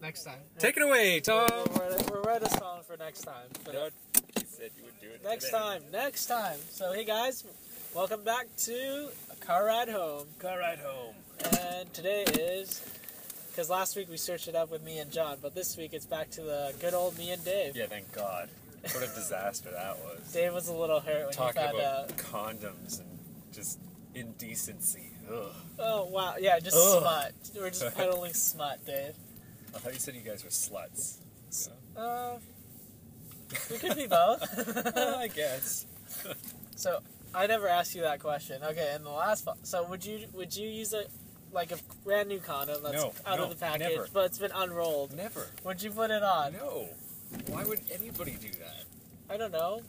Next time. Take it away, Tom. We're, we're, we're at a song for next time. For You said you would do it. next today. time. Next time. So hey guys, welcome back to a car ride home. Car ride home. And today is because last week we searched it up with me and John, but this week it's back to the good old me and Dave. Yeah, thank God. What a disaster that was. Dave was a little hurt when Talking he found about out. condoms and just indecency. Ugh. Oh wow, yeah, just Ugh. smut. We're just peddling smut, Dave. I thought you said you guys were sluts. Uh, we could be both. Uh, I guess. So I never asked you that question. Okay, and the last, so would you would you use a like a brand new condom that's No, out no, of the package, never. but it's been unrolled? Never. Would you put it on? No. Why would anybody do that? I don't know.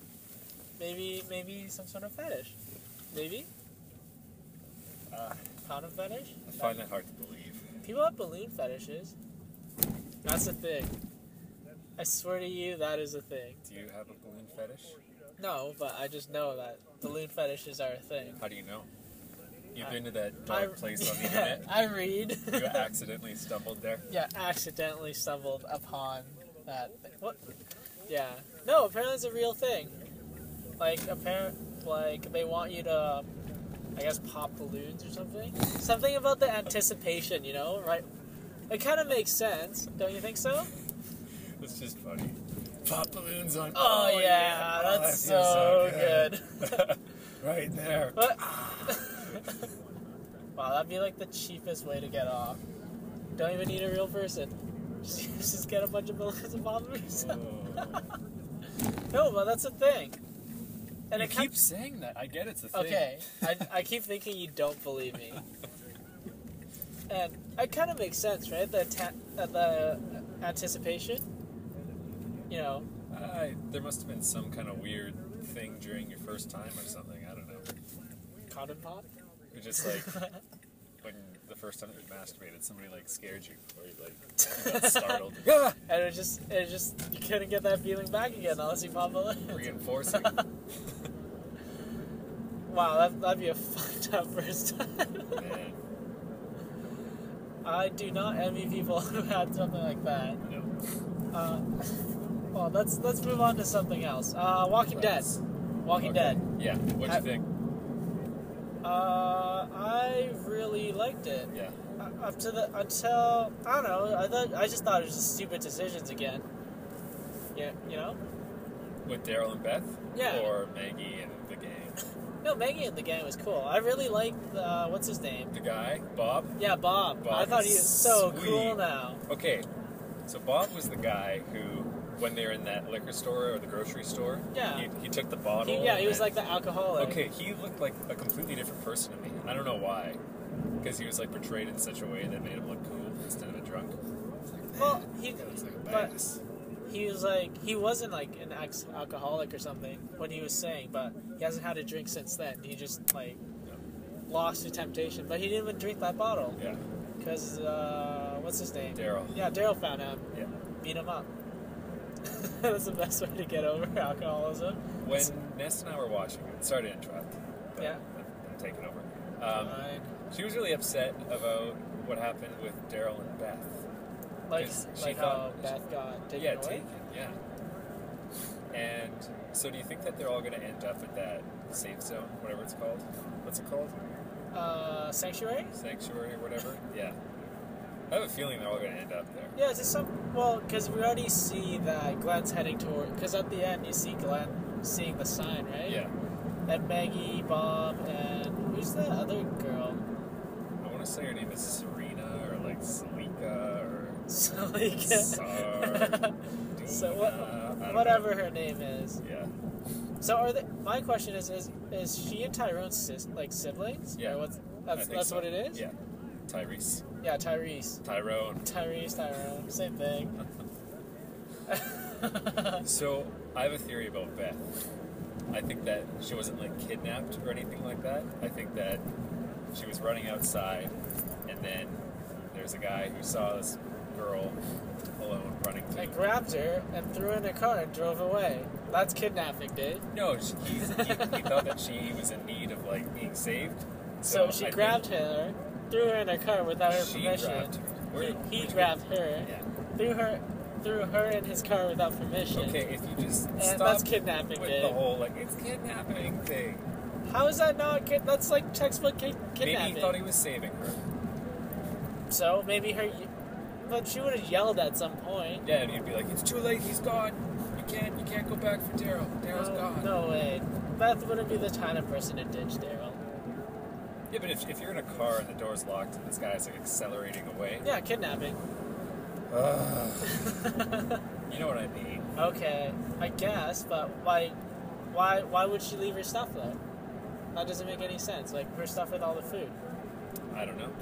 Maybe maybe some sort of fetish. Maybe Uh, condom fetish. I find that hard to believe. People have balloon fetishes. That's a thing. I swear to you, that is a thing. Do you have a balloon fetish? No, but I just know that balloon fetishes are a thing. How do you know? You've I- been to that I, dark place on the yeah, internet. I read. You accidentally stumbled there. yeah, accidentally stumbled upon that. Thing. What? Yeah. No, apparently it's a real thing. Like apparent, like they want you to, I guess, pop balloons or something. Something about the anticipation, you know, right? It kind of makes sense, don't you think so? It's just funny. Pop balloons on. Oh, oh yeah, Oh, that's that feels so good. right there. Wow, that'd be like the cheapest way to get off. Don't even need a real person. Just, just get a bunch of balloons and pop them yourself. Oh. No, but that's a thing. And you it keep keeps saying that. I get it's a thing. okay. I, I keep thinking you don't believe me, and it kind of makes sense, right? The ta- uh, the anticipation. You know, I, there must have been some kind of weird thing during your first time or something. I don't know. condom pop. Just like when the first time you masturbated, somebody like scared you, or you like you got startled. And it just, it just, you couldn't get that feeling back again unless you pop balloons. Reinforcing. Wow, that, that'd be a fucked up first time. Man, I do not envy people who had something like that. no. Uh, well, let's let's move on to something else. Uh, Walking Dead. Walking Okay. Dead. Yeah. What'd I- you think? Uh, I really liked it. Yeah. Uh, Up to the until I don't know. I thought I just thought it was just stupid decisions again. Yeah, you know. With Daryl and Beth? Yeah. Or Maggie and the gang? No, Maggie and the gang was cool. I really liked uh, what's his name? The guy, Bob? Yeah, Bob. Bob I thought he was so sweet. cool now. Okay, so Bob was the guy who, when they were in that liquor store or the grocery store, Yeah. he, he took the bottle. He, yeah, he was like the alcoholic. Okay, he looked like a completely different person to me. I don't know why. Because he was like portrayed in such a way that made him look cool instead of a drunk. Well, he like a but badass. He was like he wasn't like an ex alcoholic or something when he was saying, but he hasn't had a drink since then. He just like lost to temptation, but he didn't even drink that bottle Yeah, because uh, what's his name? Daryl. Yeah, Daryl found him, Yeah. beat him up. That's the best way to get over alcoholism. When Ness and I were watching it, sorry to interrupt. but Yeah. I'm, I'm taking over. Um, she was really upset about what happened with Daryl and Beth. Like she like how Beth got taken yeah, away. taken. Yeah. And so, do you think that they're all going to end up at that safe zone, whatever it's called? What's it called? Uh, sanctuary. Sanctuary or whatever? Yeah. I have a feeling they're all going to end up there. Yeah, is this some well, because we already see that Glenn's heading toward. Because at the end, you see Glenn seeing the sign, right? Yeah. And Maggie, Bob, and who's the other girl? I want to say her name is Serena or like Salika So like, so what, whatever her name is. Yeah. So are they? My question is: is is she and Tyrone sis, like siblings? Yeah. Or what's that's that's so. what it is. Yeah. Tyreese. Yeah, Tyreese. Tyrone. Tyreese, Tyrone, same thing. So I have a theory about Beth. I think that she wasn't like kidnapped or anything like that. I think that she was running outside, and then there's a guy who saw this girl alone running. I grabbed her and threw her in a car and drove away. That's kidnapping, Dave. no, she, he, he, he thought that she was in need of like being saved. So, I she think grabbed her, threw her in a car without her permission. grabbed her. Where- he, he grabbed her, Yeah. threw her, threw her in his car without permission. Okay, if you just And stop that's kidnapping, with Dave. the whole like it's kidnapping thing. How is that not kid? That's like textbook kid- Maybe he thought he was saving her. so maybe her, but she would have yelled at some point. Yeah, and he'd be like, "It's too late. He's gone. You can't. You can't go back for Daryl. Daryl's no, gone." no way. Beth wouldn't be the kind of person to ditch Daryl. Yeah, but if, if you're in a car and the door's locked and this guy's like accelerating away, Yeah, kidnapping. you know what I mean. Okay, I guess, but why, why, why would she leave her stuff there? That doesn't make any sense. Like her stuff with all the food. I don't know.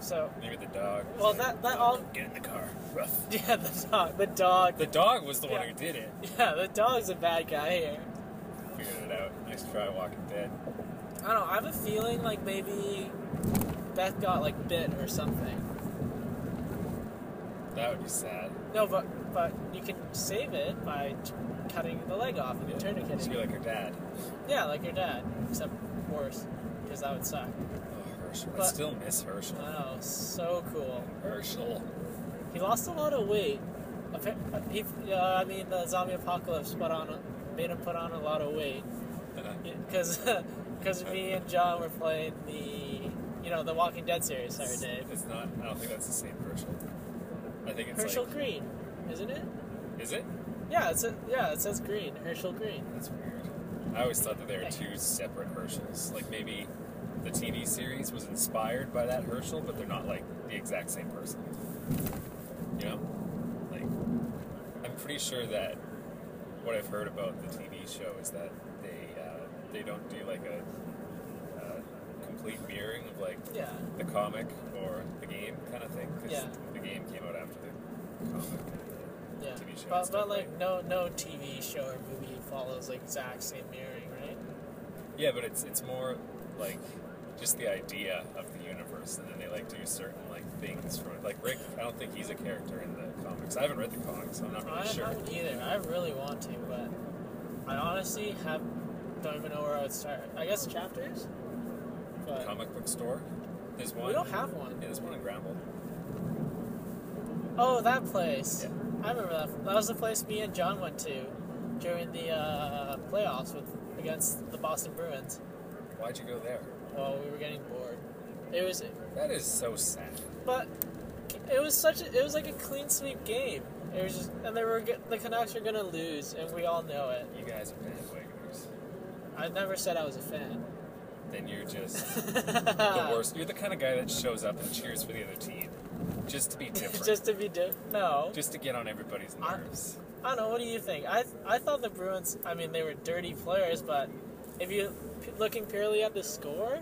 So, Maybe the dog. Well, that- that "Don't all- Get in the car. Rough. yeah, the dog, the dog, The dog was the one who did it. yeah, the dog's a bad guy here. Figured it out. Nice try, Walking Dead. I don't know. I have a feeling like maybe Beth got like bit or something. That would be sad. No, but but you can save it by t- cutting the leg off and Yeah. tourniqueting. She'd be like her dad. yeah, like your dad, except worse, because that would suck. Hershel. I still miss Hershel. Oh, so cool. Hershel. He lost a lot of weight. He, uh, I mean, the zombie apocalypse put on, a- made him put on a lot of weight because because me and John were playing the, you know, the Walking Dead series. Sorry, Dave. It's not. I don't think that's the same Hershel. I think it's Hershel like. Greene, isn't it? Is it? Yeah, it's a, yeah, it says Greene. Hershel Greene. That's weird. I always thought that there were two separate Hershels. Like maybe the TV series was inspired by that Hershel, but they're not like the exact same person. You know? Like, I'm pretty sure that what I've heard about the TV show is that they uh, they don't do like a, uh complete mirroring of like Yeah. the comic or the game kind of thing. 'cause Yeah. the game came out after the comic. Yeah, TV show but, but like right? no no TV show or movie follows like exact same mirroring, right? Yeah, but it's it's more like just the idea of the universe, and then they like do certain like things from it. Like Rick, I don't think he's a character in the comics. I haven't read the comics, so I'm not really I sure. haven't either. I really want to, but I honestly have don't even know where I would start. I guess chapters, but Comic book store. There's one. we don't have one. Yeah, there's one in Granville. Oh, that place. Yeah. I remember that. That was the place me and John went to during the uh, playoffs with against the Boston Bruins. Why'd you go there? Well, we were getting bored. It was, That is so sad. but it was such a. It was like a clean sweep game. It was just, and they were the Canucks were gonna lose, and we all know it. You guys are bandwagoners. I never said I was a fan. Then you're just the worst. You're the kind of guy that shows up and cheers for the other team, just to be different, just to be different. no. just to get on everybody's nerves. I don't know. What do you think? I I thought the Bruins. I mean, they were dirty players, but if you looking purely at the score,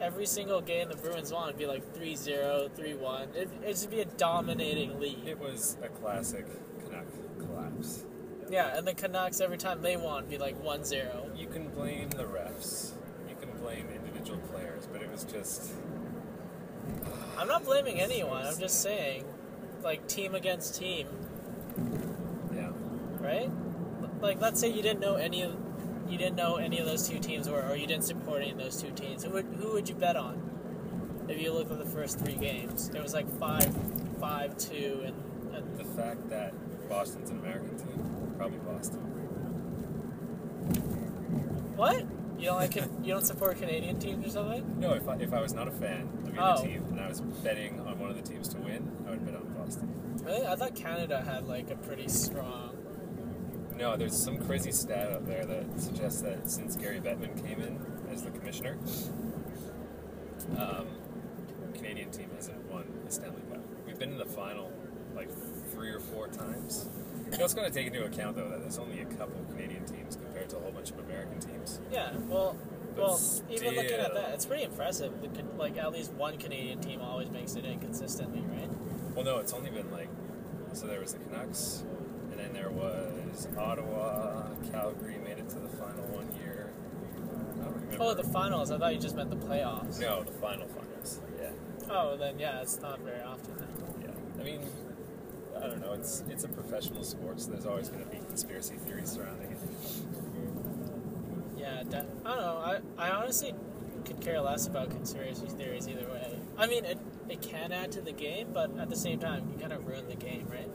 every single game the Bruins won would be like 3-0, 3-1. It it'd be a dominating lead. It was a classic Canuck collapse. Yeah, and the Canucks every time they won would be like 1-0. You can blame the refs. You can blame individual players, but it was just I'm not blaming anyone. I'm just saying, like team against team, yeah. right? Like let's say you didn't know any of you didn't know any of those two teams were, or you didn't support any of those two teams. Who would who would you bet on? If you look at the first three games, it was like five, five, two, and, and The fact that Boston's an American team, probably Boston. what? You don't like you don't support Canadian teams or something? No, if I, if I was not a fan of either Oh. team and I was betting on one of the teams to win, I would bet on Boston. Really? I thought Canada had like a pretty strong. No, there's some crazy stat out there that suggests that since Gary Bettman came in as the commissioner, um, Canadian team hasn't won the Stanley Cup. We've been in the final like three or four times. You know, it's going to take into account though that there's only a couple Canadian teams compared to a whole bunch of American teams. Yeah. Well, But well, even looking at that, it's pretty impressive. The, like at least one Canadian team always makes it in consistently, right? Well, no, it's only been like so. There was the Canucks, and then there was Ottawa, Calgary made it to the final one year. Oh, the finals. I thought you just meant the playoffs. no, the final finals. Yeah, Oh, then yeah, it's not very often. Then. yeah. I mean, I don't know. It's it's a professional sport, so there's always going to be conspiracy theories surrounding it. Yeah, de- I don't know. I, I honestly could care less about conspiracy theories either way. I mean, it, it can add to the game, but at the same time, you kind of ruin the game, right?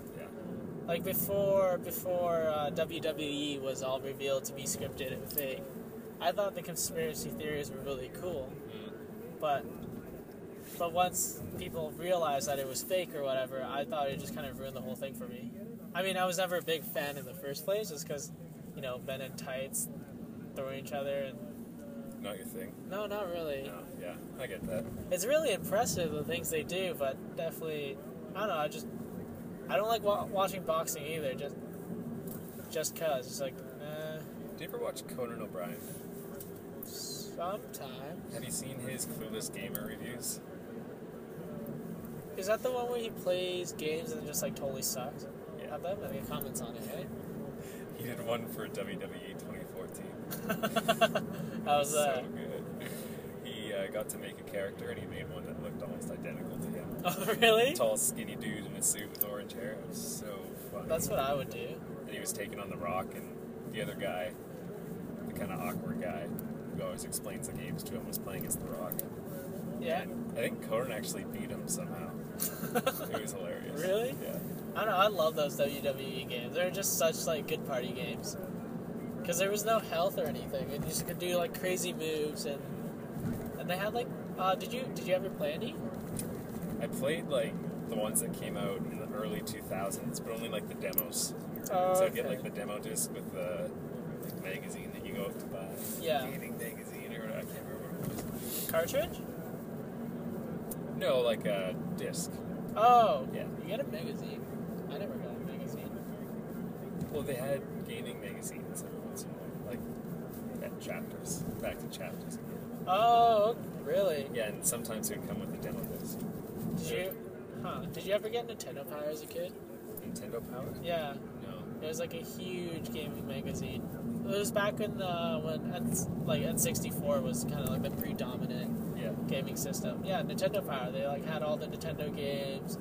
Like before, before uh, WWE was all revealed to be scripted and fake, I thought the conspiracy theories were really cool. Mm. But but once people realized that it was fake or whatever, I thought it just kind of ruined the whole thing for me. I mean, I was never a big fan in the first place, just because you know men in tights throwing each other and Not your thing. no, not really. No. Yeah, I get that. It's really impressive the things they do, but definitely, I don't know. I just I don't like wa- watching boxing either. Just just cause it's like Do you ever watch Conan O'Brien? sometimes. Have you seen his Clueless Gamer reviews? Is that the one where he plays games and just like totally sucks? Yeah. Have and he comments on it, right? He did one for WWE 2014. How's so that? good. He uh, got to make a character and he made one that looked almost identical to. Oh, really? Tall, skinny dude in a suit with orange hair. It was so funny. That's what I would do. And he was taking on The Rock, and the other guy, the kind of awkward guy who always explains the games to him, was playing as The Rock. Yeah. And I think Conan actually beat him somehow. It was hilarious. Really? Yeah. I don't know. I love those WWE games. They're just such like good party games. Because there was no health or anything, and you just could do like crazy moves, and and they had like. Uh, did you did you ever play any? I played like the ones that came out in the early 2000s, but only like the demos. Oh, so I get like the demo disc with the like, magazine that you go out to buy. Yeah. Gaming magazine or whatever. I can't remember what it was. cartridge. No, like a disc. Oh, Yeah. You get a magazine. I never got a magazine. Well, they had gaming magazines every once in a while, like at chapters, back to chapters. Oh, really? Yeah, and sometimes it would come with a demo disc. Did you? Huh? Did you ever get Nintendo Power as a kid? Nintendo Power? Yeah. No. It was like a huge gaming magazine. It was back when the when N- like N64 was kind of like the predominant Yeah. gaming system. Yeah, Nintendo Power. They like had all the Nintendo games,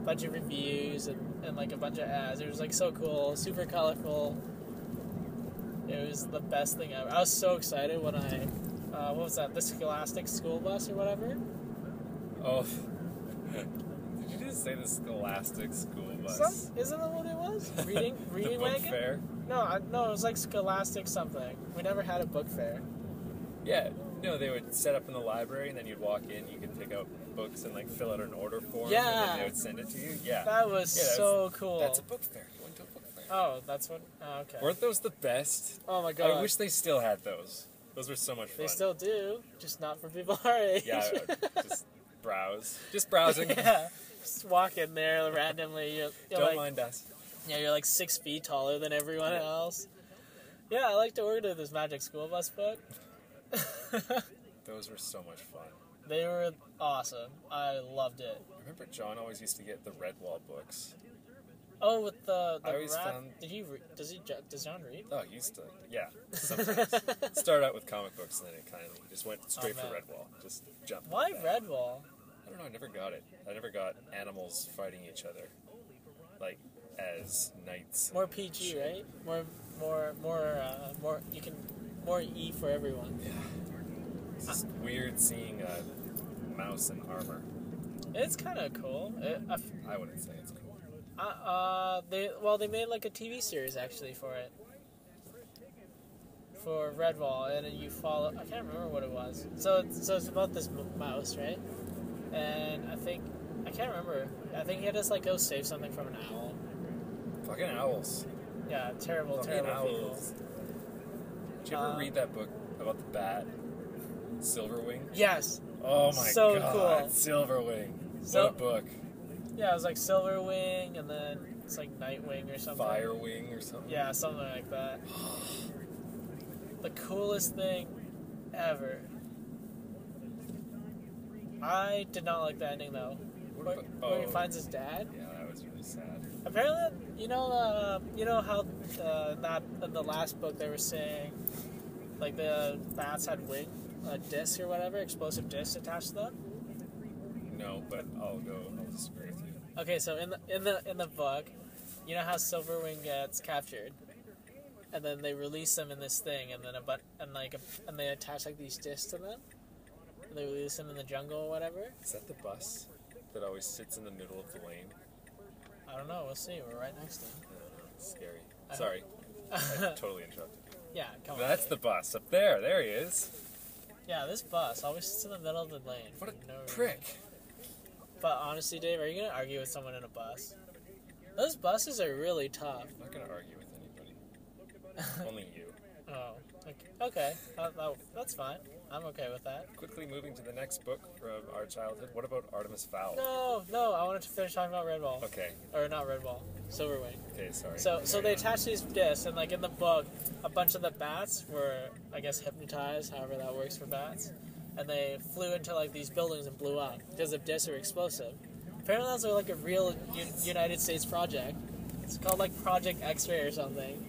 a bunch of reviews, and, and like a bunch of ads. It was like so cool, super colorful. It was the best thing ever. I was so excited when I, uh, what was that? The Scholastic school bus or whatever. Oh. Did you just say the Scholastic School Bus? Some, isn't that what it was? Reading, reading book wagon. fair? No, I, no, it was like Scholastic something. We never had a book fair. Yeah. No, they would set up in the library, and then you'd walk in. You could pick out books and like fill out an order form. And Yeah. then they would send it to you. Yeah. That was Yeah, that's- so cool. That's a book fair. You went to a book fair. oh, that's what. Oh, okay. Weren't those the best? oh my god. I wish they still had those. Those were so much fun. they still do, just not for people our age. Yeah, just browse. Just browsing. yeah. Just walk in there randomly. You're, you're Don't like, mind us. Yeah, you're like six feet taller than everyone else. Yeah, I like to order this Magic School Bus book. Those were so much fun. they were awesome. I loved it. I remember John always used to get the Redwall books. Oh, with the, the I always rap- found- Did he? Re- does he? Does John read? Oh, he used to. Yeah, sometimes. Started out with comic books, and then it kind of just went oh, straight for man. Redwall. Just jumped. Why. Redwall? I don't know. I never got it. I never got animals fighting each other, like as knights. More PG, right? More, more, more, uh, more. You can more E for everyone. Yeah. It's just weird seeing a mouse in armor. It's kind of cool. It, I f- I wouldn't say it's cool. uh, uh, they well, they made like a TV series actually for it. For Redwall, and then you follow. I can't remember what it was. So, it's, so it's about this m- mouse, right? And I think I can't remember. I think he had to like go save something from an owl. Fucking owls. Yeah, terrible, Fucking terrible people. owls. Did you ever Uh, read that book about the bat, Silverwing? Yes. Oh my So god, cool. Silverwing. So- what a book. Yeah, it was like Silverwing, and then it's like Nightwing or something. Firewing or something. Yeah, something like that. the coolest thing ever. I did not like the ending though. Where, where he oh, finds his dad. Yeah, that was really sad. Apparently, you know, uh, you know how uh, that in the last book they were saying, like the bats had wing, a disc or whatever, explosive disc attached to them. No, but I'll go. I'll disagree with you. Okay, so in the in the in the book, you know how Silverwing gets captured, and then they release them in this thing, and then a but and like a, and they attach like these discs to them, they release them in the jungle or whatever. Is that the bus? that always sits in the middle of the lane? I don't know. We'll see. We're right next to him. It's scary. Sorry, I totally interrupted. Yeah, come on. That's the bus up there. There he is. Yeah, this bus always sits in the middle of the lane. What a no reason. prick. But honestly, Dave, are you gonna argue with someone in a bus? Those buses are really tough. I'm not gonna argue with anybody. Only you. Oh, okay. okay. Uh, that, that- that's fine. I'm okay with that. Quickly moving to the next book from our childhood. What about Artemis Fowl? No, no, I wanted to finish talking about Redwall. Okay. Or not Red Ball, Silverwing. Okay. Sorry. So, so they on. attached these discs, and like in the book, a bunch of the bats were, I guess, hypnotized, however that works for bats, and they flew into like these buildings and blew up because the discs are explosive. Apparently, that's like a real U- United States project. It's called like Project X-ray or something.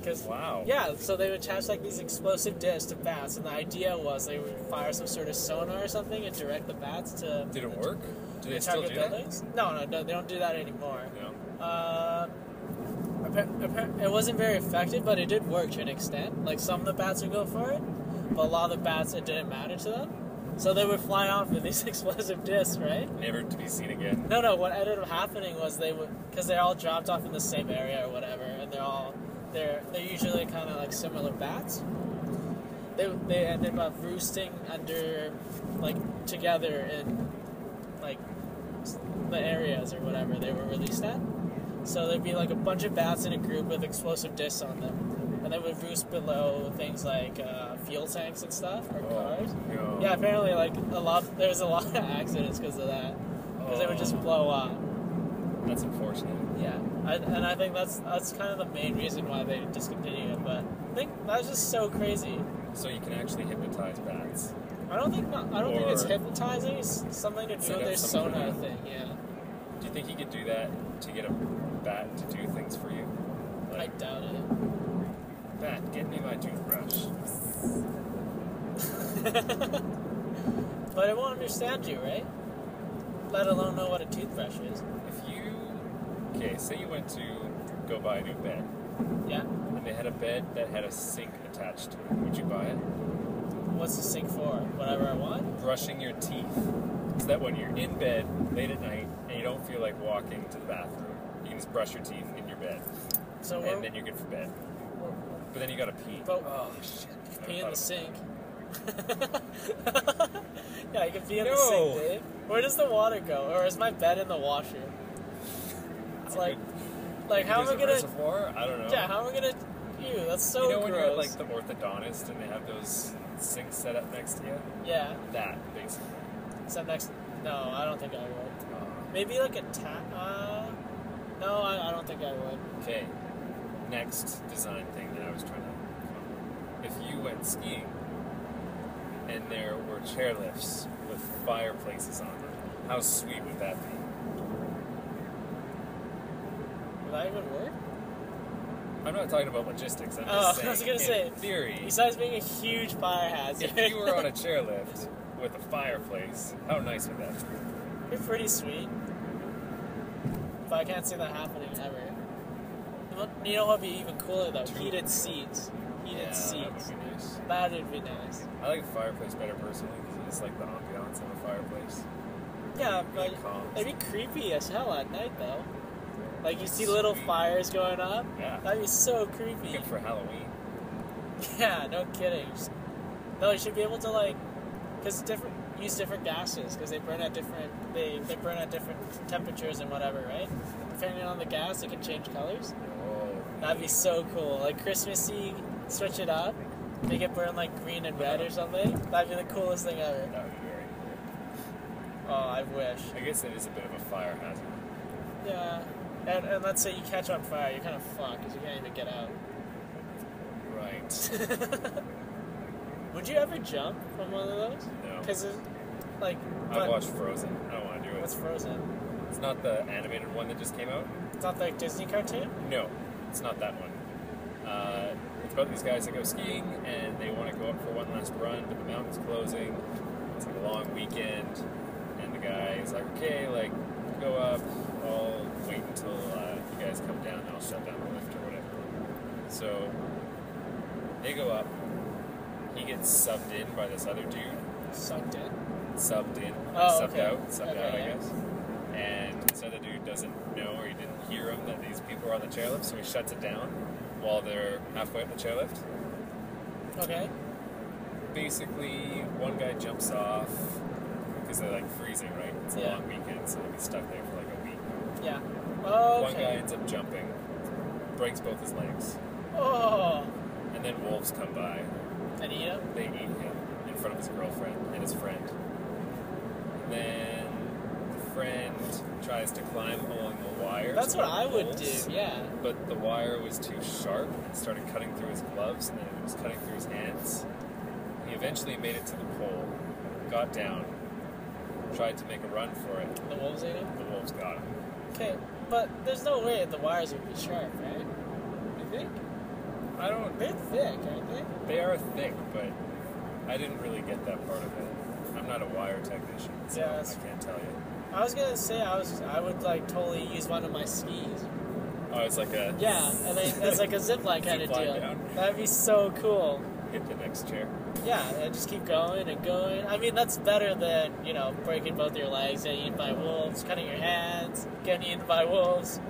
Because Wow. yeah, so they would attach like these explosive discs to bats, and the idea was they would fire some sort of sonar or something and direct the bats to Did it work? Do they still target do that? buildings. No, no, no, they don't do that anymore. No. Uh, appa- it wasn't very effective, but it did work to an extent. Like some of the bats would go for it, but a lot of the bats it didn't matter to them. So they would fly off with these explosive discs, right? Never to be seen again. No, no. What ended up happening was they would, because they're all dropped off in the same area or whatever, and they're all they're they're usually kind of like similar bats. They they ended up roosting under like together in like the areas or whatever they were released at. So there'd be like a bunch of bats in a group with explosive discs on them, and they would roost below things like uh, fuel tanks and stuff or cars. no. Yeah, apparently, like a lot, there was a lot of accidents because of that, because they would just Oh. blow up. That's unfortunate. Yeah, I, and I think that's that's kind of the main reason why they discontinued it. But I think that's just so crazy. So you can actually hypnotize bats. I don't think I don't think it's hypnotizing. It's something to do with their sonar thing. Yeah, Do you think you could do that to get a bat to do things for you? I doubt it. bat, get me my toothbrush. But it won't understand you, right? Let alone know what a toothbrush is. If you, okay, say you went to go buy a new bed, Yeah. and they had a bed that had a sink attached to it, would you buy it? What's the sink for? Whatever I want. Brushing your teeth. So that when you're in bed late at night and you don't feel like walking to the bathroom, you can just brush your teeth in your bed, So and then you're good for bed. But then you gotta pee. But- oh shit! Pee in the sink. yeah, you can pee in the sink, Dave. Where does the water go? Or is my bed in the washer? It's like, like how am I gonna? reservoir? I don't know. Yeah, how am I gonna? Ew, that's so you know when you're at like the orthodontist and they have those sinks set up next to you? yeah, That basically. except next. No, I don't think I would. Uh, Maybe like a tap. Uh, no, I, I don't think I would. okay. Next design thing that I was trying to. If you went skiing and there were chairlifts with fireplaces on them, how sweet would that be? Would that even work? I'm not talking about logistics. I'm Oh, just saying. I was gonna in say, theory, Besides being a huge fire hazard, if you were on a chairlift with a fireplace, how nice would that be? You're pretty sweet. But I can't see that happening ever. You know what would be even cooler though? Two- Heated seats. Heated that would seats. be nice. That would be nice. I like a fireplace better personally because I just like the ambiance of a fireplace. Yeah, but calm. it'd be creepy as hell at night though. Like you see little fires going up. Yeah. That'd be so creepy. Good for Halloween. Yeah, no kidding. No, you should be able to like, cause different use different gases because they burn at different they they burn at different temperatures and whatever, right? Depending on the gas, it can change colors. Oh, That'd be so cool. Like Christmassy, switch it up, make it burn like green and red or something. That'd be the coolest thing ever. that would be very cool. Oh, I wish. I guess it is a bit of a fire hazard. Yeah. And, and let's say you catch on fire, you're kind of fucked because you can't even get out. Right. Would you ever jump from one of those? No. Because, like, I watched Frozen. I don't want to do it. what's Frozen? It's not the animated one that just came out. It's not the Disney cartoon. No, it's not that one. Uh, it's about these guys that go skiing and they want to go up for one last run, but the mountain's closing. It's like a long weekend, and the guy is like, "Okay, like go up. I'll wait until uh, you guys come down, and I'll shut down the lift or whatever." So they go up. He gets subbed in by this other dude. Sucked in. subbed in, Oh, subbed okay. out, subbed Okay, out, I yeah. guess. And this other dude doesn't know or he didn't hear him that these people are on the chairlift, so he shuts it down while they're halfway up the chairlift. Okay. Basically, one guy jumps off because they're like freezing, right? It's a Yeah. long weekend, so they'll be stuck there for like a week. Yeah. Okay. One guy ends up jumping, breaks both his legs, Oh. and then wolves come by. And eat him? They eat him in front of his girlfriend and his friend. And then the friend tries to climb along the wire. That's what I would do. Yeah. But the wire was too sharp and started cutting through his gloves, and then it was cutting through his hands. He eventually made it to the pole, got down, tried to make a run for it. The wolves ate him. The wolves got him. Okay, but there's no way the wires would be sharp, right? I don't. They're thick, aren't they? They are thick, but I didn't really get that part of it. I'm not a wire technician, so Yeah, I can't tell you. I was gonna say I was I would like totally use one of my skis. Oh, it's like a Yeah, and then it's like a zip line kind of deal. down. That'd be so cool. hit the next chair. Yeah, and just keep going and going. I mean, that's better than you know breaking both your legs, getting eaten by wolves, cutting your hands, getting eaten by wolves.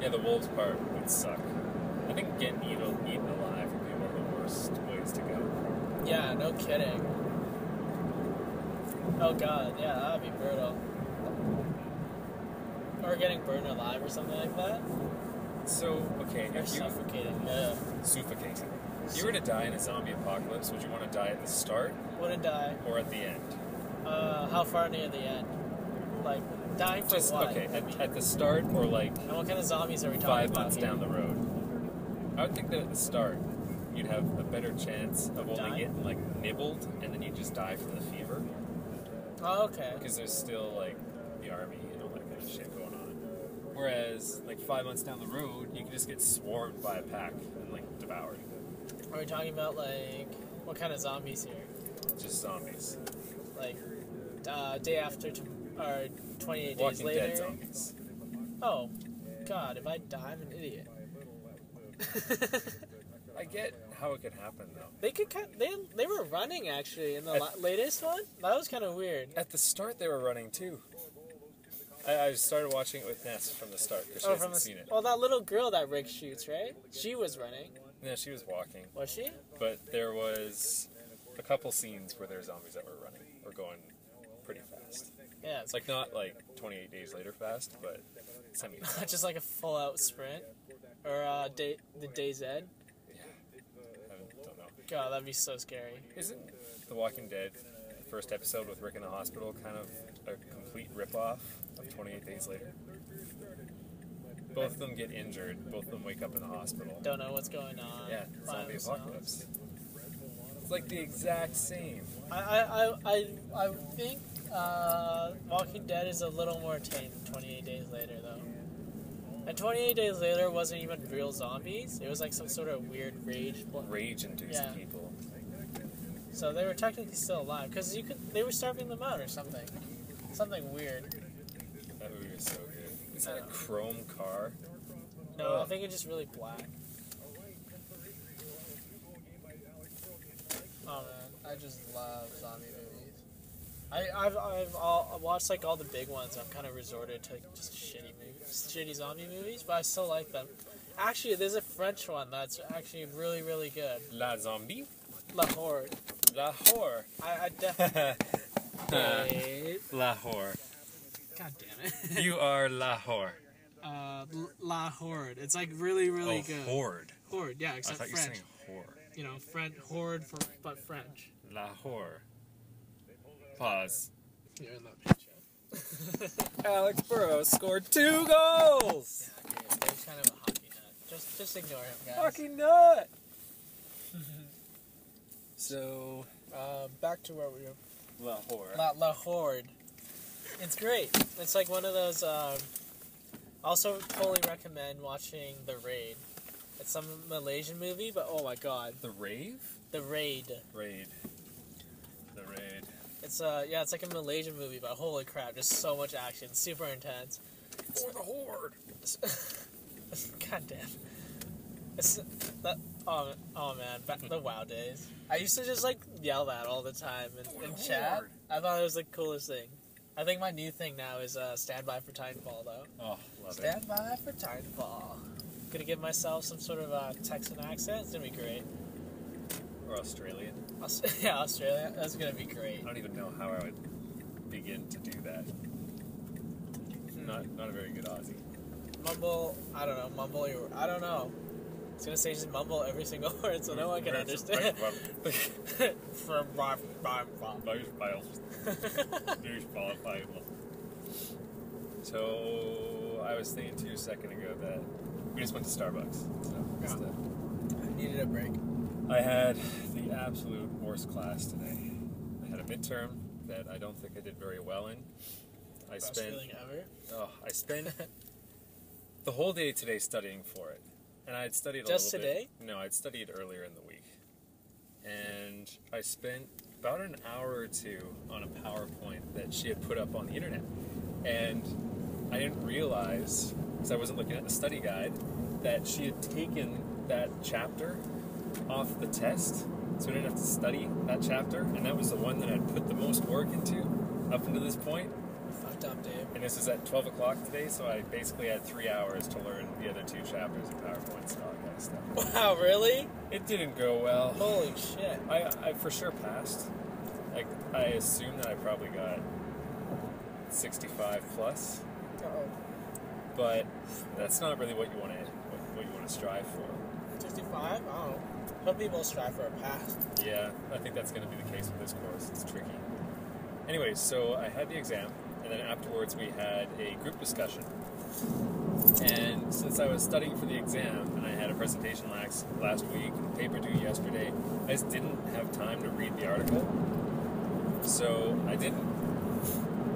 Yeah, the wolves part would suck. I think getting eaten, eaten alive would be one of the worst ways to go. Yeah, no kidding. Oh god, yeah, that'd be brutal. Or getting burned alive or something like that. So, okay, Or if you suffocating. Ugh. suffocating, if you were to die in a zombie apocalypse, would you want to die at the start Wouldn't die. or at the end? Uh, how far near the end? Like dying for Just what? okay, at, at the start or like and what kind of zombies are we talking five about months here? down the road. I would think that at the start, you'd have a better chance of only Dying? getting like nibbled, and then you just die from the fever, Oh, okay. because there's still like the army and all that kind of shit going on. Whereas like five months down the road, you can just get swarmed by a pack and like devoured. Are we talking about like what kind of zombies here? Just zombies. Like uh, day after, t- or 28 days Walking later? Dead zombies. Oh, God! If I die, I'm an idiot. I get how it could happen though. they could kind they they were running actually in the At- la- latest one. That was kind of weird. At the start, they were running too. I, I started watching it with Ness from the start because she Oh, hasn't from the seen it. well, oh, that little girl that Rick shoots, right? She was running, Yeah, she was walking, was she? but there was a couple scenes where there were zombies that were running or going pretty fast. Yeah, It's like not like 28 days later fast, but semi just like a full out sprint, or uh, day the Days Ed. I don't know. God, that'd be so scary. Isn't The Walking Dead first episode with Rick in the hospital kind of a complete ripoff of 28 Days Later? Both of them get injured. Both of them wake up in the hospital. Don't know what's going on. Yeah, zombie apocalypse. It's like the exact same. I, I, I, I, I think uh, Walking Dead is a little more tame than 28 Days Later, though. And 28 Days Later wasn't even real zombies. It was like some sort of weird rage. Rage-induced Yeah. people. So they were technically still alive because you could. They were starving them out or something. Something weird. That movie was so good. Is that a uh, chrome car? No, I think it's just really black. Oh man, I just love zombie movies. I, I've, I've all, watched like all the big ones. I've kind of resorted to just shitty shitty zombie movies, but I still like them. Actually, there's a French one that's actually really, really good. La Zombie? La Horde. La Whore. I, I definitely. La Whore. God damn it. You are La Whore. uh, La Horde. It's like really, really oh, good. Horde. Horde, yeah, I except thought you were French. saying whore. You know, French horde for but French. La Whore. Pause. You're in that picture. Alex Burrows scored two goals! Yeah, dude, kind of a hockey nut. Just, just ignore him, guys. Hockey nut! so, Uh, back to where we were. La Whore. La, La Horde. It's great. It's like one of those. Um, also, totally recommend watching The Raid. It's some Malaysian movie, but oh my god, the Rave? The Raid. Raid. The Raid. It's uh yeah, it's like a Malaysian movie, but holy crap, just so much action, super intense. For the Horde! God damn. It's that oh, oh man, back the WoW days. I used to just like yell that all the time in, in chat. I thought it was the coolest thing. I think my new thing now is uh, stand by for Titanfall though. Oh, love Stand by for Titanfall. Gonna give myself some sort of uh, Texan accent. It's gonna be great. Or Australian. Aus- yeah, Australia. That's gonna be great. I don't even know how I would begin to do that. Hmm. Not not a very good Aussie. Mumble. I don't know. Mumble. Your, I don't know. I was gonna say just mumble every single word so no one can understand. From. So I was thinking too a second ago that we just went to Starbucks. So Yeah. I needed a break. I had the absolute worst class today. I had a midterm that I don't think I did very well in. I Best spent feeling ever. oh, I spent the whole day today studying for it, and I had studied a Just little today? bit. No, I'd studied earlier in the week, and I spent about an hour or two on a PowerPoint that she had put up on the internet, and I didn't realize because I wasn't looking at the study guide that she had taken that chapter off the test, so I didn't have to study that chapter, and that was the one that I'd put the most work into up until this point. Fucked up, Dave. And this is at 12 o'clock today, so I basically had three hours to learn the other two chapters of PowerPoint and all that kind of stuff. Wow, really? It didn't go well. Holy shit. I, I for sure passed. Like, I assume that I probably got 65 plus, Uh-oh. but that's not really what you want to what, what you want to strive for. 65? I don't know. Some people strive for a pass. Yeah, I think that's going to be the case with this course. It's tricky. Anyways, so I had the exam, and then afterwards we had a group discussion. And since I was studying for the exam, and I had a presentation last last week and a paper due yesterday, I just didn't have time to read the article. So I didn't.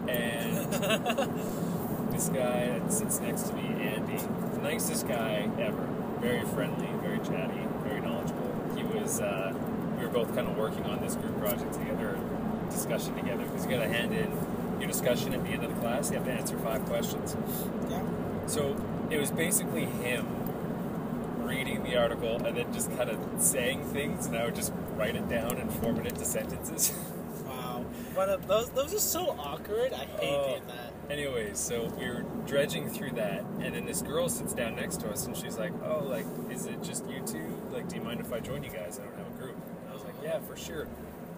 And this guy that sits next to me, Andy, nicest guy ever. Very friendly, very chatty, very knowledgeable. He was. Uh, we were both kind of working on this group project together, discussion together, because you got to hand in your discussion at the end of the class. You have to answer five questions. Yeah. So it was basically him reading the article and then just kind of saying things, and I would just write it down and form it into sentences. Wow. But uh, those, those are so awkward. I hate Oh. doing that. Anyways, so we were dredging through that, and then this girl sits down next to us, and she's like, "Oh, like, is it just you two? Like, do you mind if I join you guys? I don't have a group." And I was like, "Yeah, for sure."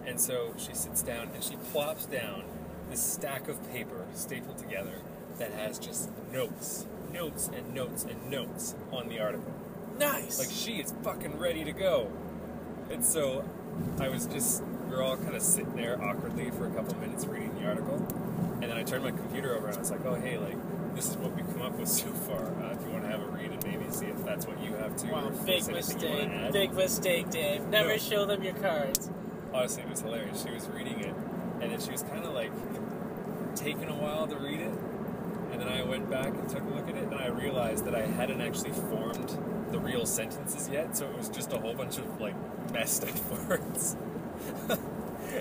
And so she sits down and she plops down this stack of paper stapled together that has just notes, notes, and notes and notes on the article. Nice. Like she is fucking ready to go. And so I was just we were all kind of sitting there awkwardly for a couple minutes reading the article. And then I turned my computer over and I was like, oh hey, like this is what we've come up with so far. Uh, if you want to have a read and maybe see if that's what you have too. wow, big there's anything you wanna mistake. Big mistake, Dave. Never No. show them your cards. Honestly, it was hilarious. She was reading it, and then she was kind of like taking a while to read it. And then I went back and took a look at it, and I realized that I hadn't actually formed the real sentences yet, so it was just a whole bunch of like messed up words.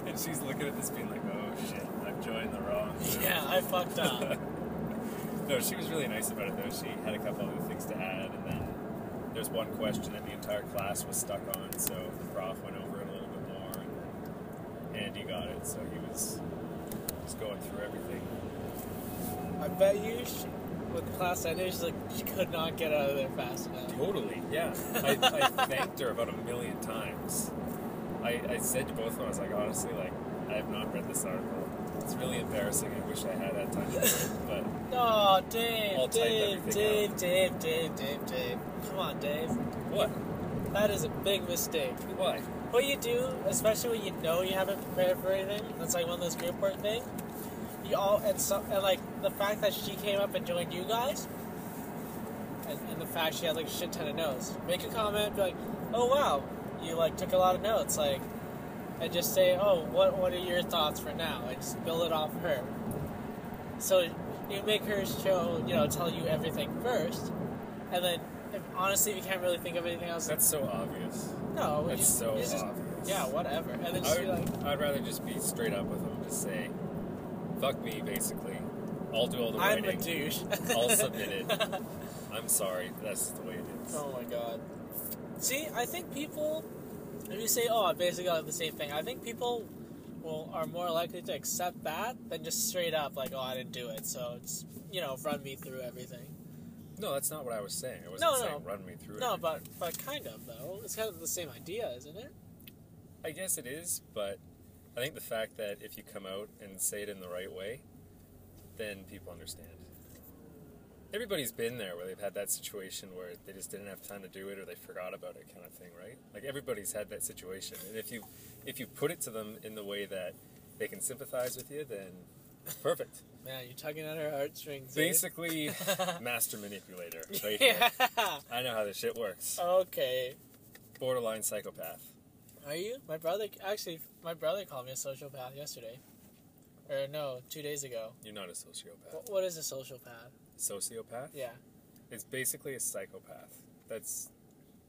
and she's looking at this, being like, "Oh shit, I've joined the wrong." group." Yeah, I fucked up. no, she was really nice about it though. She had a couple other things to add, and then there's one question that the entire class was stuck on, so the prof went over it a little bit more, and Andy got it, so he was just going through everything. I bet you, she, with the class ended, she's like, she could not get out of there fast enough. Totally, yeah. I, I thanked her about a million times. I, I said to both of them, I was like, honestly, like, I have not read this article. It's really embarrassing. I wish I had had time to read it, but No, Dave, I'll Dave, Dave, out. Dave, Dave, Dave, Dave. Come on, Dave. what? That is a big mistake. Why? What you do, especially when you know you haven't prepared for anything, that's like one of those group work things. You all and so and like the fact that she came up and joined you guys, and, and the fact she had like a shit ton of notes. Make a comment, be like, "Oh wow, you like took a lot of notes," like, and just say, "Oh, what what are your thoughts for now?" And just build it off her. So you make her show, you know, tell you everything first, and then if, honestly, if you can't really think of anything else, That's so obvious. no, That's just- so just- obvious. Yeah, whatever. And then I she like, would, I'd rather just be straight up with them. Just say, "Fuck me," basically. I'll do all the I'm a douche. I'll submit it. I'm sorry. That's the way it is. oh my god. See, I think people, if you say, "Oh, I basically got the same thing," I think people will are more likely to accept that than just straight up like, oh, I didn't do it. So it's you know, run me through everything. No, that's not what I was saying. I wasn't No, saying no. run me through it. No, but but kind of though. It's kind of the same idea, isn't it? I guess it is, but I think the fact that if you come out and say it in the right way, then people understand. Everybody's been there where they've had that situation where they just didn't have time to do it or they forgot about it kind of thing, right? Like everybody's had that situation. And if you if you put it to them in the way that they can sympathize with you, then perfect. Man, you're tugging at our heartstrings. eh? Basically master manipulator. Right here. yeah. I know how this shit works. Okay. Borderline psychopath. Are you? My brother actually, my brother called me a sociopath yesterday, or no, two days ago. You're not a sociopath. What, what is a sociopath? Sociopath? Yeah. It's basically a psychopath. That's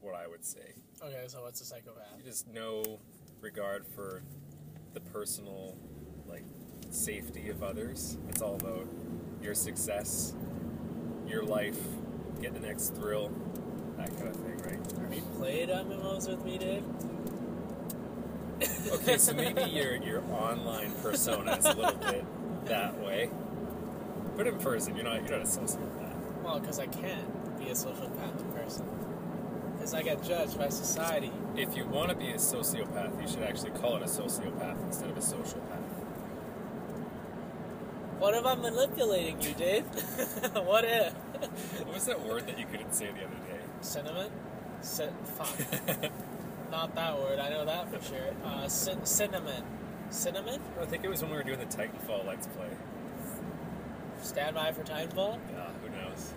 what I would say. Okay, so what's a psychopath? You just no regard for the personal, like, safety of others. It's all about your success, your life, get the next thrill, that kind of thing, right? Have you played MMOs with me, Dave? Okay, so maybe your your online persona is a little bit that way, but in person, you're not you're not a sociopath. Well, because I can't be a sociopath in person. Because I get judged by society. If you want to be a sociopath, you should actually call it a sociopath instead of a sociopath. What if I'm manipulating you, Dave? what if? What was that word that you couldn't say the other day? Cinnamon? Cin- fuck. Not that word, I know that for sure. Uh, cin- cinnamon. Cinnamon? I think it was when we were doing the Titanfall Let's Play. Stand by for Titanfall. Yeah, who knows?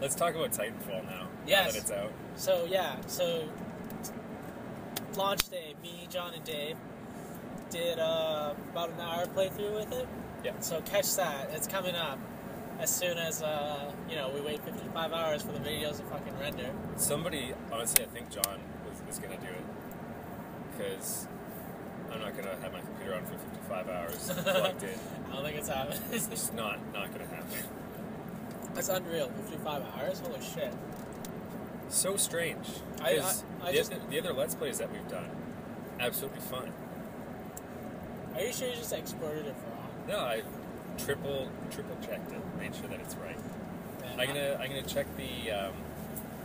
Let's talk about Titanfall now. Yes. Now that it's out. So, yeah, so launch day, me, John, and Dave did uh, about an hour playthrough with it. Yeah. So catch that. It's coming up as soon as, uh, you know, we wait 55 hours for the videos to fucking render. Somebody, honestly, I think John was, going to do it. Because I'm not going to have my computer on for 55 hours plugged in. I don't think it's happening. It's just not, not going to happen. That's unreal. 55 hours? Holy shit. So strange. I- I- I the, just- other, the other Let's Plays that we've done, absolutely fine. Are you sure you just exported it wrong? No, I triple triple checked it, made sure that it's right. Man, I'm gonna I'm gonna check the um,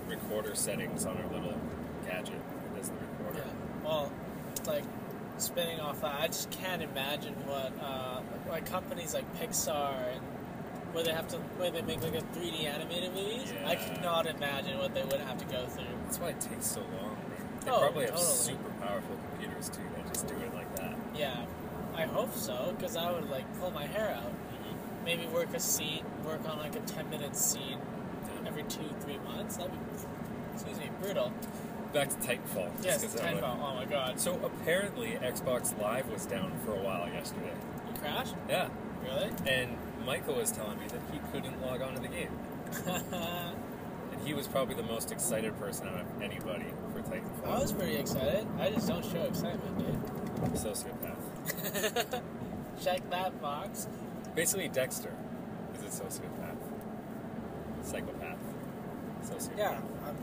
recorder settings on our little gadget that does the recorder. Yeah. Well, it's like spinning off that, I just can't imagine what uh, like companies like Pixar and where they have to where they make like a 3D animated movies. I cannot imagine what they would have to go through. That's why it takes so long. They Oh, probably have totally. super powerful computers too that just do it like that. Yeah, I hope so because I would like pull my hair out. Maybe work a scene, work on like a 10 minute scene every two three months. That'd be excuse me brutal. Back to Titanfall. Yes, Titanfall. Oh my god, So apparently Xbox Live was down for a while yesterday. you crashed? Yeah, Really? and Michael was telling me that he couldn't log on to the game, and he was probably the most excited person out of anybody for Titanfall. I was pretty excited. I just don't show excitement, dude. Sociopath. Check that box. Basically, Dexter is a sociopath, psychopath, sociopath. Yeah. I'm,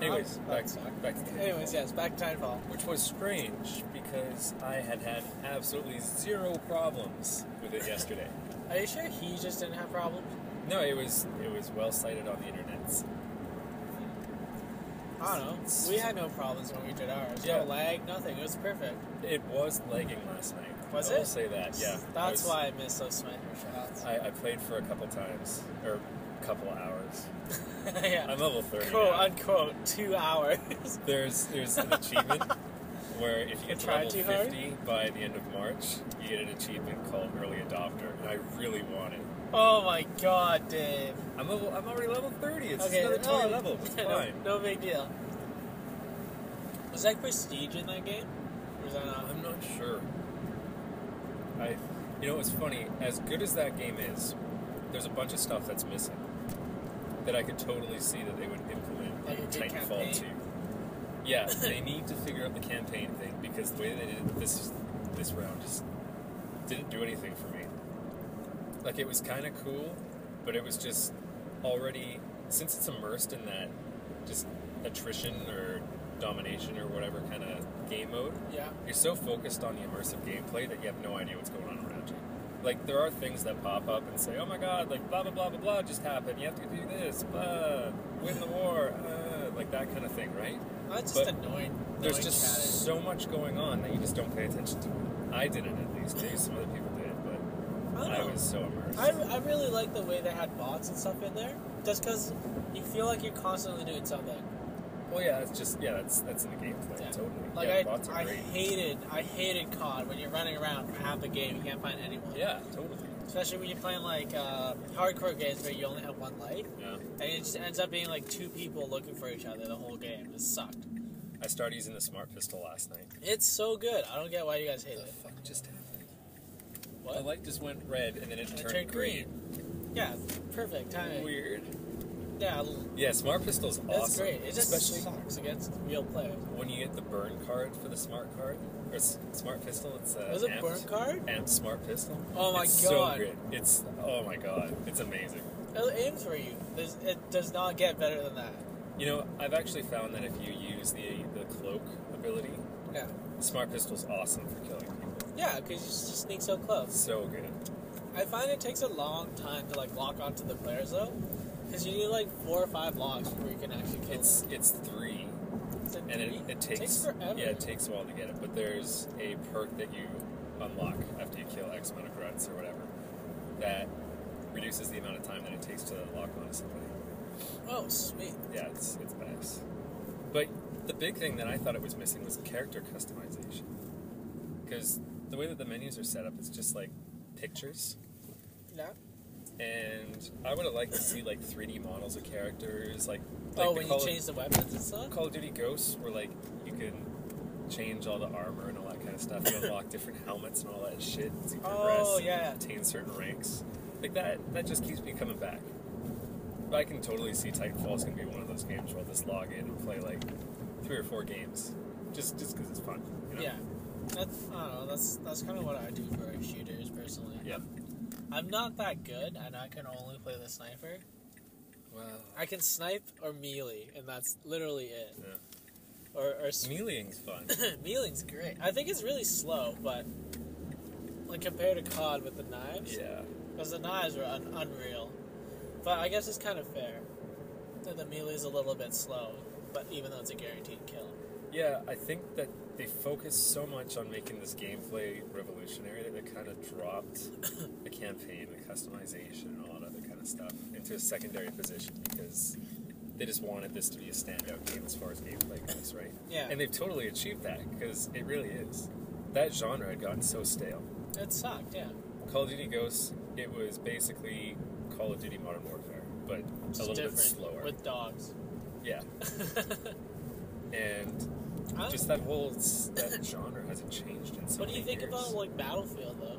Anyways, back, back to Titanfall. Anyways, yes, back to Titanfall. Which was strange because I had had absolutely zero problems with it yesterday. Are you sure he just didn't have problems? No, it was it was well cited on the internet. I don't know. We had no problems when we did ours. Yeah. No lag, nothing. It was perfect. It was lagging last night. Was I will say that. Yeah. I That's was- why I missed those sniper shots. I, I played for a couple times or couple hours. yeah. I'm level thirty. Quote now. unquote, two hours. There's there's an achievement where if you get to Try level too hard? by the end of March, you get an achievement called Early Adopter, and I really want it. oh my god, Dave. I'm level. I'm already level 30. It's Okay, another 20 no, levels. It's no, fine. no big deal. Was that prestige in that game? Or was that not? I'm not sure. I, you know, it's funny. As good as that game is, there's a bunch of stuff that's missing that I could totally see that they would implement in Titanfall? 2. Yeah, they need to figure out the campaign thing because the way they did it this this round just didn't do anything for me. Like it was kind of cool, but it was just already since it's immersed in that just attrition or domination or whatever kind of game mode, Yeah. you're so focused on the immersive gameplay that you have no idea what's going on. Like there are things that pop up and say, "Oh my God!" Like blah blah blah blah blah just happened. You have to do this. Blah, win the war. Uh, like that kind of thing, right? That's just But annoying. There's annoying just so much going on that you just don't pay attention to. I didn't at least. Maybe some other people did, but I I was so immersed. I, I really like the way they had bots and stuff in there, just because you feel like you're constantly doing something. Well, yeah, it's just yeah, that's that's in the gameplay. Yeah. Totally. Like yeah, I, bots are I great. hated, I hated COD when you're running around for half the game, you can't find anyone. Yeah, totally. Especially when you're playing like uh, hardcore games where you only have one life, Yeah. and it just ends up being like two people looking for each other the whole game. It sucked. I started using the smart pistol last night. It's so good. I don't get why you guys hate the it. fuck just happened? What? The light just went red and then it And it turned, turned green. Yeah, perfect timing. Weird. Yeah, Yeah, smart pistol's that's awesome. great. It just Especially sucks against real players. when you get the burn card for the smart card or smart pistol. It's uh, Was it amped, burn card? Amped smart pistol. Oh my it's God. So great. It's oh my god. It's amazing. It aims for you. There's, it does not get better than that. You know, I've actually found that if you use the the cloak ability, Yeah. smart pistol's awesome for killing people. Yeah, because you just sneak so close. So good. I find it takes a long time to like lock onto the players though, because you need like four or five locks before you can actually kill It's them. it's three, Is and it, it takes, forever. yeah, it takes a while to get it. But there's a perk that you unlock after you kill X amount of grunts or whatever that reduces the amount of time that it takes to lock onto somebody. Oh, sweet. Yeah, it's it's nice. But the big thing that I thought it was missing was character customization. Because the way that the menus are set up, it's just like pictures. Yeah. And I would have liked to see like 3D models of characters, like, like oh, when Call you change the weapons and stuff. Call of Duty Ghosts, where like you can change all the armor and all that kind of stuff. You unlock different helmets and all that shit as you progress. Oh, yeah. Attain certain ranks. Like that. That just keeps me coming back. But I can totally see Titanfall is gonna be one of those games where I'll just log in and play like three or four games, just just because it's fun. You know? Yeah. That's I don't know. That's that's kind of what I do for shooters personally. Yeah. I'm, not that good, and I can only play the sniper. Wow. I can snipe or melee, and that's literally it. Yeah. Or, or s- Meleeing's fun. Meleeing's great. I think it's really slow, but like compared to COD with the knives, yeah. because the knives are un- unreal. But I guess it's kind of fair that the melee's a little bit slow, but even though it's a guaranteed kill. Yeah, I think that they focused so much on making this gameplay revolutionary that they kind of dropped the campaign, the customization, and all that other kind of stuff into a secondary position because they just wanted this to be a standout game as far as gameplay goes, right? Yeah, And they've totally achieved that because it really is. That genre had gotten so stale. it sucked. Yeah, Call of Duty Ghosts, it was basically Call of Duty Modern Warfare, but Just a little bit slower. with dogs. yeah, and I just that whole that genre hasn't changed in so what do you many think years. about like Battlefield though?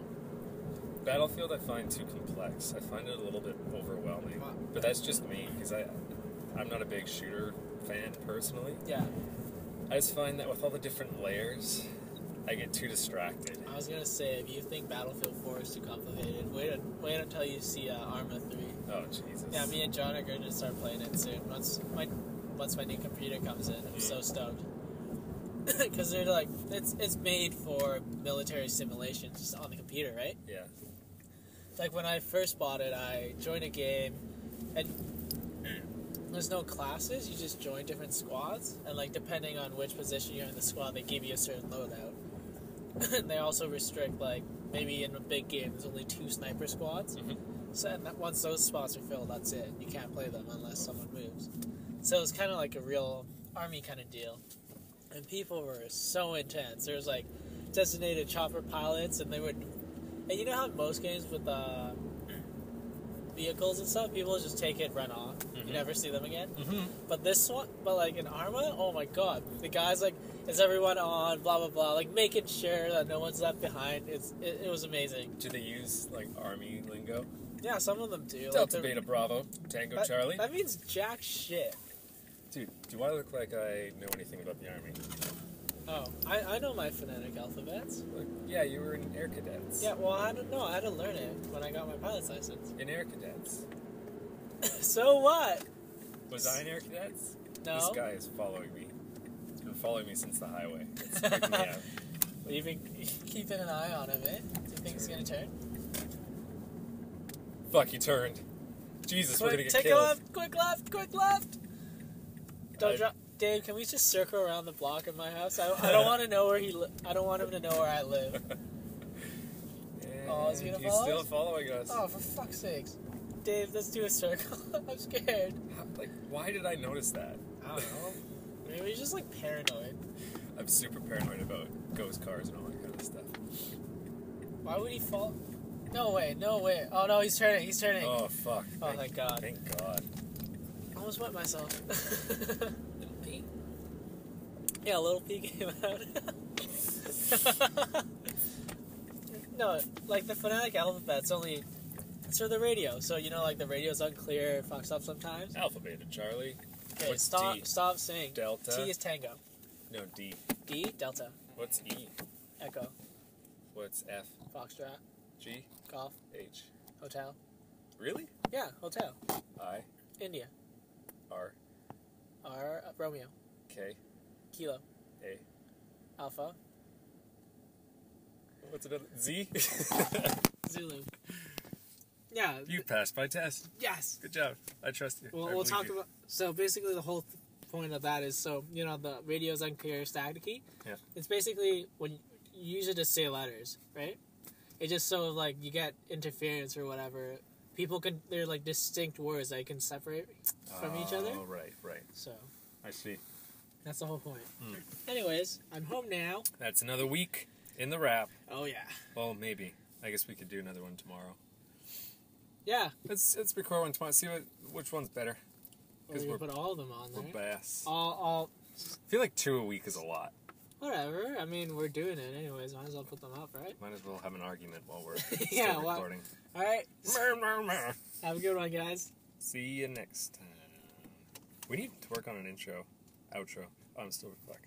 Battlefield? I find too complex. I find it a little bit overwhelming. Wow. But that's just me because I I'm not a big shooter fan personally. Yeah, I just find that with all the different layers, I get too distracted. I was gonna say if you think Battlefield 4 is too complicated, wait wait until you see uh, Arma 3. Oh Jesus! Yeah, me and John are going to start playing it soon. Once my once my new computer comes in, I'm so stoked. Because they're like, it's it's made for military simulations just on the computer, right? Yeah. Like when I first bought it, I joined a game, and there's no classes. You just join different squads, and like depending on which position you're in the squad, they give you a certain loadout. And they also restrict like maybe in a big game, there's only two sniper squads. Mhm. So and that, once those spots are filled, that's it. You can't play them unless someone moves. So it's kind of like a real army kind of deal. And people were so intense. There was like designated chopper pilots, and they would. And you know how in most games with uh, vehicles and stuff, people just take it, run off. Mhm. You never see them again. Mm-hmm. But this one, but like in Arma, oh my god, the guys like, is everyone on? Blah blah blah, like making sure that no one's left behind. It's it, it was amazing. Do they use like army lingo? Yeah, some of them do. Delta they're- Beta Bravo Tango that, Charlie. That means jack shit. Dude, do I look like I know anything about the army? Oh, I, I know my phonetic alphabets. Look, yeah, you were in Air Cadets. Yeah, well, I don't know. I had to learn it when I got my pilot's license. In Air Cadets. so what? Was I in Air Cadets? No. This guy is following me. He's been following me since the highway. It's freaking me out. Well, you've been keeping an eye on him, eh? Do you think he's gonna turn? Fuck, he turned. Jesus, we're gonna Quick, get take a killed. left, quick left, quick left. Don't drop, Dave. Can we just circle around the block of my house? I, I don't want to know where he. Li- I don't want him to know where I live. Oh, is he gonna he's follow still us? following us. Oh, for fuck's sakes, Dave, let's do a circle. I'm scared. How- Like, why did I notice that? I don't know. Maybe he's just like paranoid. I'm super paranoid about ghost cars and all that kind of stuff. Why would he fall? No way, no way. Oh no, he's turning. He's turning. Oh fuck! Oh, thank God. Thank God. I almost wet myself. Little pee. Yeah, a little pee came out. no, like the phonetic alphabet's only it's for the radio. So you know, like the radio's unclear, it fucks up sometimes. Alpha, beta, Charlie. Okay, What's stop, D? stop saying. Delta. T is Tango. No D. D Delta. What's E? Echo. What's F? Foxtrot. G? Golf. H? Hotel. Really? Yeah, hotel. I? India. R? R uh, Romeo. K? Kilo. A? Alpha. What's another? Z? Zulu. Yeah. you passed my test. yes. Good job. I trust you. Well, I we'll talk you. about. So basically, the whole th- point of that is so you know the radio's unclear static key. Yeah. It's basically when you use it to say letters, right? It just so like you get interference or whatever. People can they're like distinct words that can separate from each other. Oh, right, right. So I see. that's the whole point. Hmm. Anyways, I'm home now. That's another week in the wrap. Oh yeah. Well, maybe. I guess we could do another one tomorrow. Yeah. Let's let's record one tomorrow. See what which one's better. Well, 'Cause we we're- put all of them on We're there. bass. All, all, I feel like two a week is a lot. Whatever. I mean, we're doing it anyways. Might as well put them up, right? Might as well have an argument while we're Yeah, still well- recording. All right. Have a good one, guys. See you next time. We need to work on an intro, outro. Oh, I'm still fuck.